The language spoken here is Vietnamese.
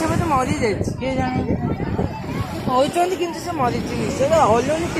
ଥିବ ତ ମରିଯାଇଛି କିଏ ଜାଣେ ହେଉଛନ୍ତି କିନ୍ତୁ ସେ ମରିଛି ସେ ହଲୁନି